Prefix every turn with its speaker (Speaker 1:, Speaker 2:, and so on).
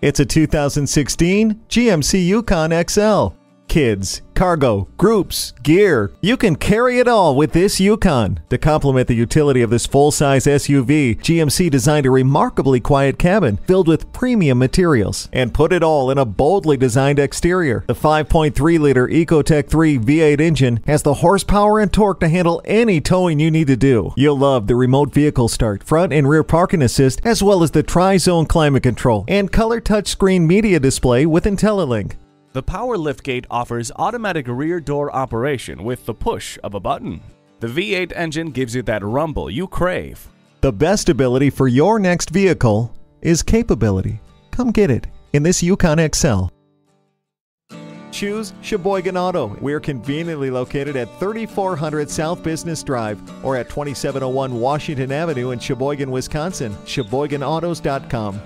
Speaker 1: It's a 2016 GMC Yukon XL. Kids, cargo, groups, gear. You can carry it all with this Yukon. To complement the utility of this full-size SUV, GMC designed a remarkably quiet cabin filled with premium materials and put it all in a boldly designed exterior. The 5.3-liter Ecotec 3 V8 engine has the horsepower and torque to handle any towing you need to do. You'll love the remote vehicle start, front and rear parking assist, as well as the tri-zone climate control and color touchscreen media display with IntelliLink.
Speaker 2: The power liftgate offers automatic rear door operation with the push of a button. The V8 engine gives you that rumble you crave.
Speaker 1: The best ability for your next vehicle is capability. Come get it in this Yukon XL. Choose Sheboygan Auto. We're conveniently located at 3400 South Business Drive or at 2701 Washington Avenue in Sheboygan, Wisconsin. SheboyganAutos.com.